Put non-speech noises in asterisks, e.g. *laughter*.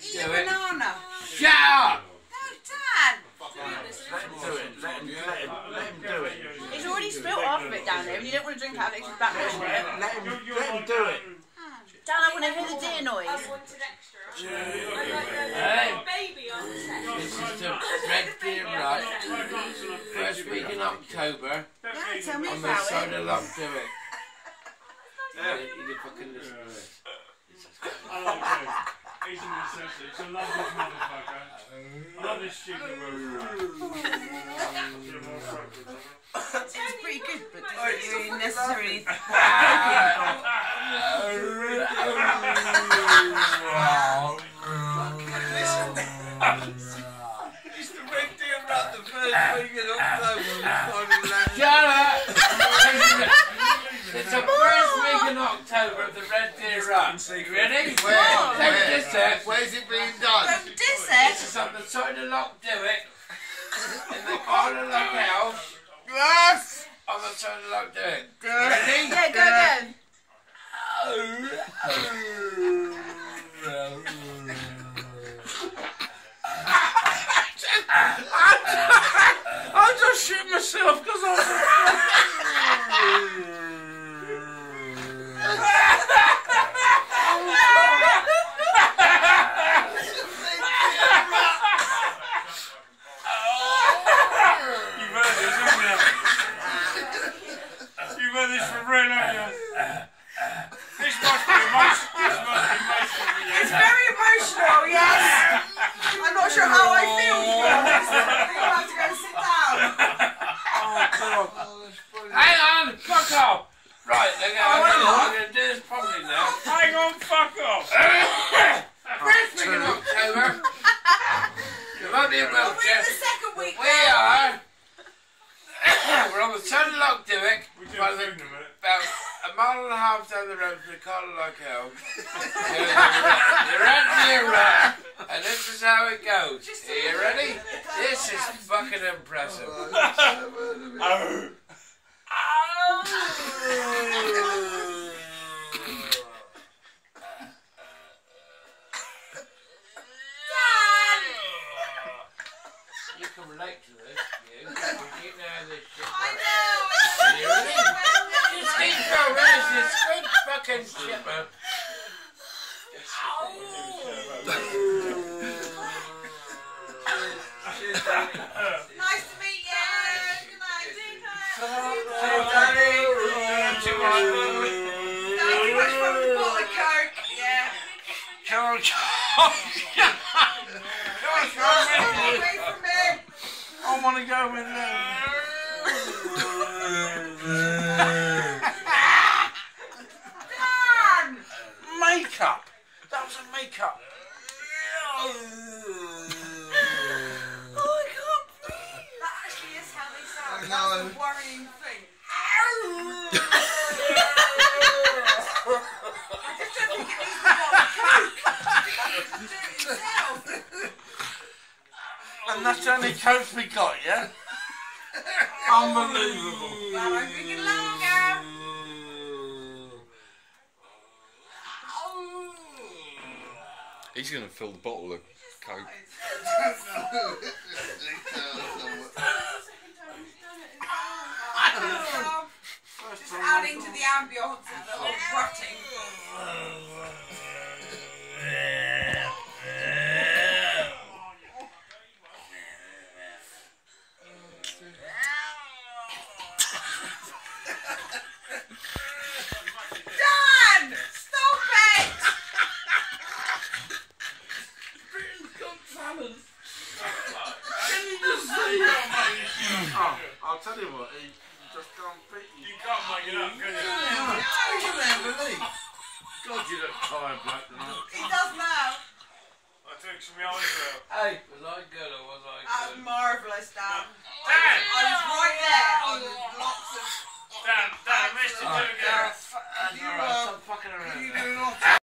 Eat Do a it. banana. Shut up! No, Dan. Let him do it. Let him, let him, let him do it. He's already spilt half of it down there, and you don't want to drink out of it 'cause it's back Let him, let him, let him do it. Dan, I want to hear the deer noise. I wanted extra. Hey, Baby on this is the Red Deer Rut. First week in October Yeah, tell me on the about side it. of Lock Do It. Yeah. You can fucking listen to this. Oh, I like him. He's a necessity. He's a lovely motherfucker. I love this stupid word. It's pretty good, but it's really necessary. Run. You ready? Where? Take this out. Where's it being done? Don't diss This is on the side of Loch Duich. In the corner of the house. Yes. On the side of Loch Duich. Ready? Yeah, go, go. Heard this from Ren. This must be emotional. This must be emotional. It's very emotional, yes. I'm not sure how I feel, to. I think I'll have to go and sit down. *laughs* Oh, hang on! Fuck off! Right, look Oh, I'm hang gonna, on. I'm gonna do this properly now. Hang on, fuck off. *laughs* First week in October. You won't be a Well, we're in the second week We now. are. *coughs* We're on the side of Loch Duich. We mile and a half down the road from the Carter Lock Hill. You're at near right. And this is how it goes. Are you ready? This is fucking impressive. You can relate to this, you. You know this shit. I know. Are you ready? Nice to meet you. Good night. Too much fun. Thank you much for the bottle of Coke. Yeah. Away from me. I want to go in there. Dan. Makeup. That was a makeup. They sound. I That's the worrying thing. I just don't think it needs the bottle of Coke. Do it itself. And that's the only coats we got, yeah? Unbelievable. Well, I won't longer. He's going to fill the bottle of Coke. *laughs* *laughs* Just adding to the ambience of the whole! Oh, I'll tell you what, he just can't beat you. You can't make it up, can you? you never believe. God, you look tired, black tonight. He does now. I took some eyes out. Hey, was I good or was I That's good? marvellous, Dan. Dan! Oh, I was right there on oh, lots of Dan, Dan, I missed you Alright, too again. Alright, stop fucking around. You do not *laughs*